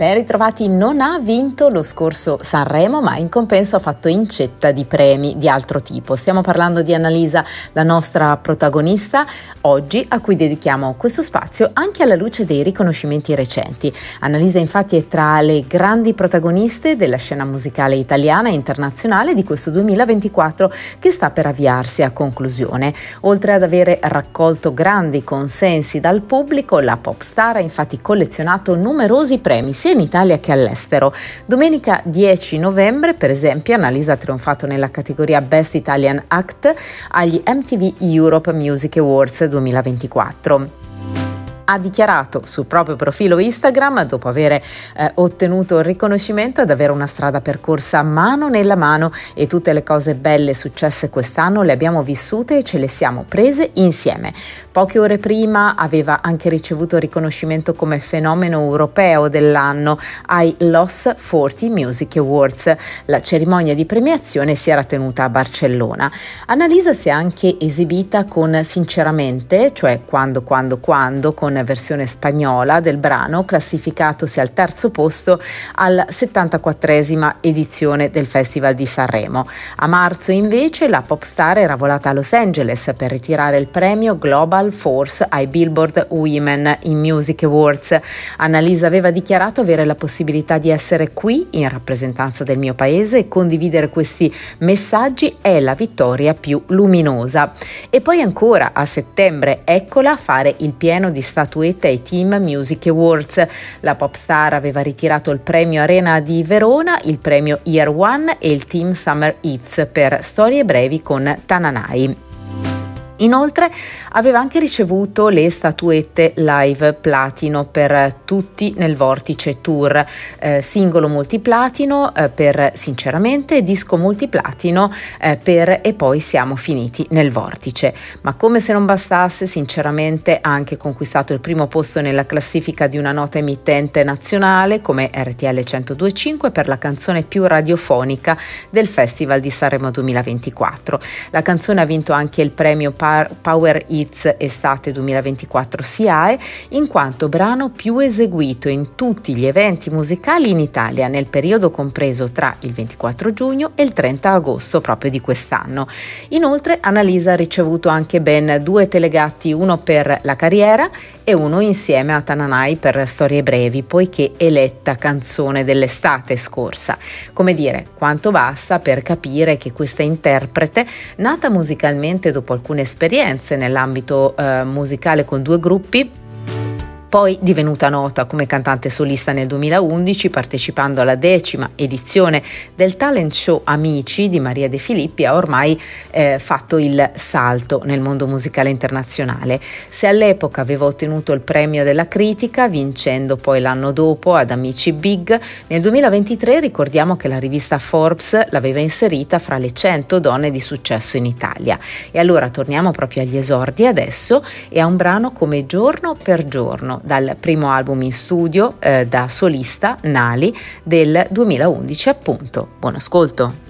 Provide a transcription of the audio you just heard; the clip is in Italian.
Ben ritrovati, non ha vinto lo scorso Sanremo, ma in compenso ha fatto incetta di premi di altro tipo. Stiamo parlando di Annalisa, la nostra protagonista, oggi a cui dedichiamo questo spazio anche alla luce dei riconoscimenti recenti. Annalisa infatti è tra le grandi protagoniste della scena musicale italiana e internazionale di questo 2024 che sta per avviarsi a conclusione. Oltre ad avere raccolto grandi consensi dal pubblico, la pop star ha infatti collezionato numerosi premi sia sia in Italia che all'estero. Domenica 10 novembre, per esempio, Annalisa ha trionfato nella categoria Best Italian Act agli MTV Europe Music Awards 2024 ha dichiarato sul proprio profilo Instagram, dopo aver eh, ottenuto il riconoscimento, ad avere una strada percorsa mano nella mano e tutte le cose belle successe quest'anno le abbiamo vissute e ce le siamo prese insieme. Poche ore prima aveva anche ricevuto il riconoscimento come fenomeno europeo dell'anno ai Los 40 Music Awards. La cerimonia di premiazione si era tenuta a Barcellona. Annalisa si è anche esibita con Sinceramente, cioè quando, quando, quando, con versione spagnola del brano, classificatosi al terzo posto alla 74esima edizione del Festival di Sanremo. A marzo invece la pop star era volata a Los Angeles per ritirare il premio Global Force ai Billboard Women in Music Awards. Annalisa aveva dichiarato avere la possibilità di essere qui in rappresentanza del mio paese e condividere questi messaggi è la vittoria più luminosa. E poi ancora a settembre eccola a fare il pieno di stato statuetta ai Team Music Awards. La pop star aveva ritirato il premio Arena di Verona, il premio Year One e il Team Summer Hits per Storie brevi con Tananai. Inoltre aveva anche ricevuto le statuette live platino per tutti nel Vortice Tour, eh, singolo multiplatino eh, per Sinceramente, disco multiplatino eh, per E poi siamo finiti nel Vortice. Ma come se non bastasse, Sinceramente ha anche conquistato il primo posto nella classifica di una nota emittente nazionale come RTL 1025 per la canzone più radiofonica del Festival di Sanremo 2024. La canzone ha vinto anche il premio Par Power Hits Estate 2024 SIAE in quanto brano più eseguito in tutti gli eventi musicali in Italia nel periodo compreso tra il 24 giugno e il 30 agosto proprio di quest'anno. Inoltre Annalisa ha ricevuto anche ben due telegatti, uno per la carriera e uno insieme a Tananai per Storie brevi, poiché eletta canzone dell'estate scorsa. Come dire, quanto basta per capire che questa interprete, nata musicalmente dopo alcune esperienze nell'ambito eh, musicale con due gruppi, poi divenuta nota come cantante solista nel 2011 partecipando alla decima edizione del talent show Amici di Maria De Filippi ha ormai eh, fatto il salto nel mondo musicale internazionale. Se all'epoca aveva ottenuto il premio della critica vincendo poi l'anno dopo ad Amici Big, nel 2023 ricordiamo che la rivista Forbes l'aveva inserita fra le 100 donne di successo in Italia. E allora torniamo proprio agli esordi adesso e a un brano come Giorno per Giorno dal primo album in studio eh, da solista Nali del 2011 appunto. Buon ascolto!